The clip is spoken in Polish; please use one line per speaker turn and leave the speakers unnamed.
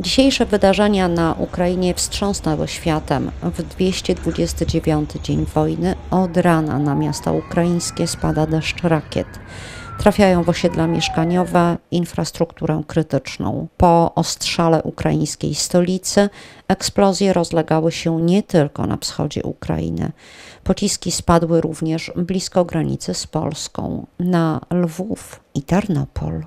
Dzisiejsze wydarzenia na Ukrainie wstrząsnęły światem. W 229 dzień wojny od rana na miasta ukraińskie spada deszcz rakiet. Trafiają w osiedla mieszkaniowe, infrastrukturę krytyczną. Po ostrzale ukraińskiej stolicy eksplozje rozlegały się nie tylko na wschodzie Ukrainy. Pociski spadły również blisko granicy z Polską, na Lwów i Tarnopol.